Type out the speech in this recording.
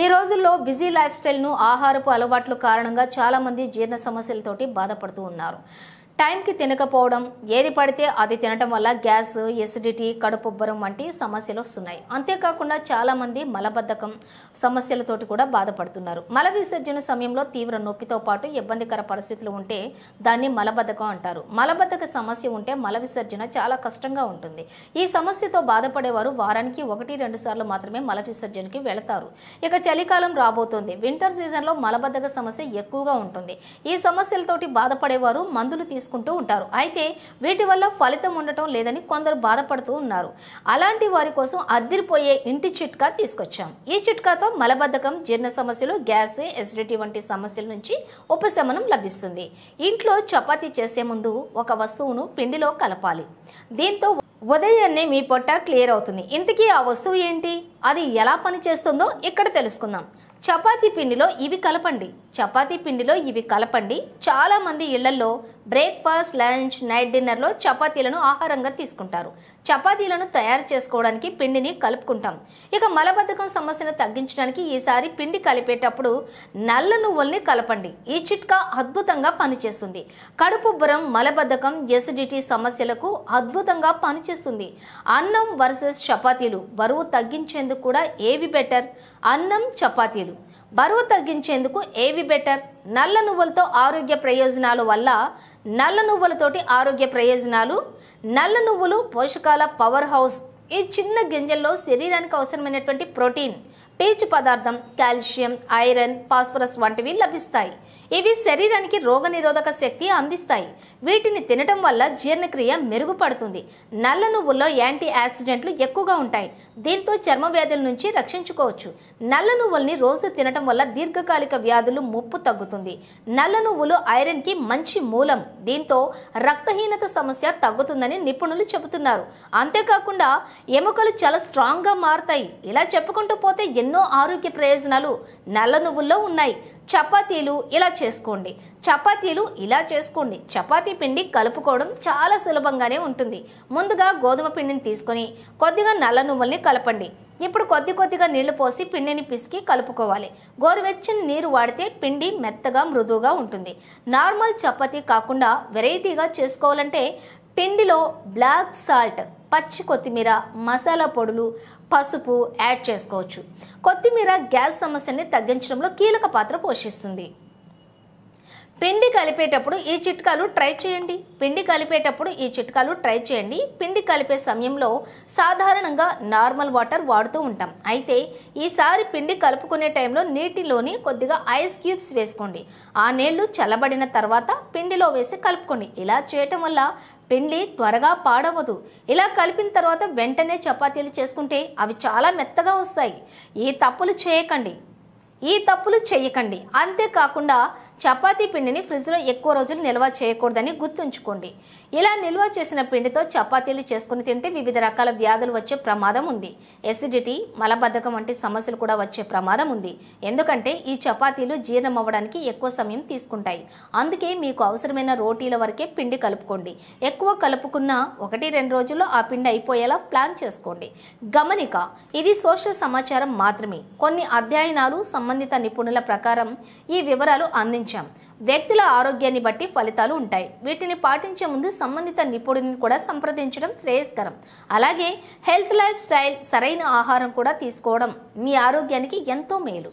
ఈ రోజుల్లో busy life స్టైల్ను ఆహారపు అలవాట్ల కారణంగా చాలామంది జీర్ణ సమస్యలతోటి బాధపడుతూ ఉన్నారు. టైంకి తినకపోవడం ఏది పడితే అది తినటం వల్ల గ్యాస్ ఎసిడిటీ కడుపుబ్బరం వంటి సమస్యలు వస్తున్నాయి. అంతేకాకుండా చాలామంది మలబద్ధకం సమస్యలతోటి కూడా బాధపడుతున్నారు. మల విసర్జన సమయంలో తీవ్ర నొప్పితో పాటు ఇబ్బందికర పరిస్థితులు ఉంటే దాన్ని మలబద్ధకం అంటారు. మలబద్ధక సమస్య ఉంటే మల విసర్జన చాలా కష్టంగా ఉంటుంది. ఈ సమస్యతో బాధపడేవారు వారానికి ఒకటి రెండు సార్లు మాత్రమే మల విసర్జనకి వెళతారు. ఇక చలికాలం రాబోతుంది. వింటర్ సీజన్లో మలబద్ధక సమస్య ఎక్కువగా ఉంటుంది. ఈ సమస్యలతోటి బాధపడేవారు మందులు తీసుకుంటూ ఉంటారు. అయితే వీటి వల్ల ఫలితం ఉండటం లేదని కొందరు బాధపడుతూ ఉన్నారు. అలాంటి వారి కోసం అద్దిరిపోయే ఇంటి చిట్కా తీసుకొచ్చాం. ఈ చిట్కాతో మలబద్ధకం జీర్ణ సమస్యలు గ్యాస్ ఎసిడిటీ వంటి సమస్యల నుంచి ఉపశమనం లభిస్తుంది. ఇంట్లో చపాతీ చేసే ముందు ఒక వస్తువును పిండిలో కలపాలి. దీంతో ఉదయాన్నే మీ పొట్ట క్లియర్ అవుతుంది. ఇంతకీ ఆ వస్తువు ఏంటి? అది ఎలా పనిచేస్తుందో ఇక్కడ తెలుసుకుందాం. చపాతీ పిండిలో ఇవి కలపండి. చపాతీ పిండిలో ఇవి కలపండి. చాలామంది ఇళ్ళలో బ్రేక్ఫాస్ట్ లంచ్ నైట్ డిన్నర్లో చపాతీలను ఆహారంగా తీసుకుంటారు. చపాతీలను తయారు చేసుకోవడానికి పిండిని కలుపుకుంటాం. ఇక మలబద్ధకం సమస్యను తగ్గించడానికి ఈసారి పిండి కలిపేటప్పుడు నల్ల నువ్వుల్ని కలపండి. ఈ చిట్కా అద్భుతంగా పనిచేస్తుంది. కడుపుబ్బరం మలబద్ధకం ఎసిడిటీ సమస్యలకు అద్భుతంగా పనిచేస్తుంది. అన్నం వర్సెస్ చపాతీలు. బరువు తగ్గించేందుకు కూడా ఏవి బెటర్? అన్నం చపాతీలు. బరువు తగ్గించేందుకు ఏవి బెటర్? నల్ల నువ్వులతో ఆరోగ్య ప్రయోజనాల వల్ల నల్ల నువ్వులతోటి ఆరోగ్య ప్రయోజనాలు? నల్ల నువ్వులు పోషకాల పవర్ హౌస్ ఈ చిన్న గింజల్లో శరీరానికి అవసరమైనటువంటి ప్రోటీన్ పీచు పదార్థం కాల్షియం ఐరన్ ఫాస్ఫరస్ వంటివి లభిస్తాయి. ఇవి శరీరానికి రోగనిరోధక శక్తి అందిస్తాయి. వీటిని తినటం వల్ల జీర్ణక్రియ మెరుగుపడుతుంది. నల్ల నువ్వుల్లో యాంటీ ఆక్సిడెంట్లు ఎక్కువగా ఉంటాయి. దీంతో చర్మ వ్యాధుల నుంచి రక్షించుకోవచ్చు. నల్ల నువ్వుల్ని రోజు తినటం వల్ల దీర్ఘకాలిక వ్యాధులు ముప్పు తగ్గుతుంది. నల్ల నువ్వులు ఐరన్కి మంచి మూలం. దీంతో రక్తహీనత సమస్య తగ్గుతుందని నిపుణులు చెబుతున్నారు. అంతేకాకుండా ఎముకలు చాలా స్ట్రాంగ్గా మారుతాయి. ఇలా చెప్పుకుంటూ పోతే ఎన్నో ఎన్నో ఆరోగ్య ప్రయోజనాలు నల్ల నువ్వుల్లో ఉన్నాయి. చపాతీలు ఇలా చేసుకోండి. చపాతీలు ఇలా చేసుకోండి. చపాతీ పిండి కలుపుకోవడం చాలా సులభంగానే ఉంటుంది. ముందుగా గోధుమ పిండిని తీసుకొని కొద్దిగా నల్ల నువ్వుల్ని కలపండి. ఇప్పుడు కొద్ది కొద్దిగా నీళ్ళు పోసి పిండిని పిసికి కలుపుకోవాలి. గోరువెచ్చని నీరు వాడితే పిండి మెత్తగా మృదువుగా ఉంటుంది. నార్మల్ చపాతీ కాకుండా వెరైటీగా చేసుకోవాలంటే పిండిలో బ్లాక్ సాల్ట్ పచ్చి కొత్తిమీర మసాలా పొడులు పసుపు యాడ్ చేసుకోవచ్చు. కొత్తిమీర గ్యాస్ సమస్యని తగ్గించడంలో కీలక పాత్ర పోషిస్తుంది. పిండి కలిపేటప్పుడు ఈ చిట్కాలు ట్రై చేయండి. పిండి కలిపేటప్పుడు ఈ చిట్కాలు ట్రై చేయండి. పిండి కలిపే సమయంలో సాధారణంగా నార్మల్ వాటర్ వాడుతూ ఉంటాం. అయితే ఈసారి పిండి కలుపుకునే టైంలో నీటిలోని కొద్దిగా ఐస్ క్యూబ్స్ వేసుకోండి. ఆ నీళ్ళు చల్లబడిన తర్వాత పిండిలో వేసి కలుపుకోండి. ఇలా చేయటం వల్ల పిండి త్వరగా పాడవదు. ఇలా కలిపిన తర్వాత వెంటనే చపాతీలు చేసుకుంటే అవి చాలా మెత్తగా వస్తాయి. ఈ తప్పులు చేయకండి. ఈ తప్పులు చేయకండి. అంతేకాకుండా చపాతీ పిండిని ఫ్రిడ్జ్లో ఎక్కువ రోజులు నిల్వ చేయకూడదని గుర్తుంచుకోండి. ఇలా నిల్వ చేసిన పిండితో చపాతీలు చేసుకుని తింటే వివిధ రకాల వ్యాధులు వచ్చే ప్రమాదం ఉంది. ఎసిడిటీ మలబద్ధకం వంటి సమస్యలు కూడా వచ్చే ప్రమాదం ఉంది. ఎందుకంటే ఈ చపాతీలు జీర్ణం అవ్వడానికి ఎక్కువ సమయం తీసుకుంటాయి. అందుకే మీకు అవసరమైన రోటీల వరకే పిండి కలుపుకోండి. ఎక్కువ కలుపుకున్న ఒకటి రెండు రోజుల్లో ఆ పిండి అయిపోయేలా ప్లాన్ చేసుకోండి. గమనిక ఇది సోషల్ సమాచారం మాత్రమే. కొన్ని అధ్యయనాలు సంబంధిత నిపుణుల ప్రకారం ఈ వివరాలు అందించాం వ్యక్తుల ఆరోగ్యాన్ని బట్టి ఫలితాలు ఉంటాయి. వీటిని పాటించే ముందు సంబంధిత నిపుణుడిని కూడా సంప్రదించడం శ్రేయస్కరం. అలాగే హెల్త్ లైఫ్ స్టైల్ సరైన ఆహారం కూడా తీసుకోవడం మీ ఆరోగ్యానికి ఎంతో మేలు.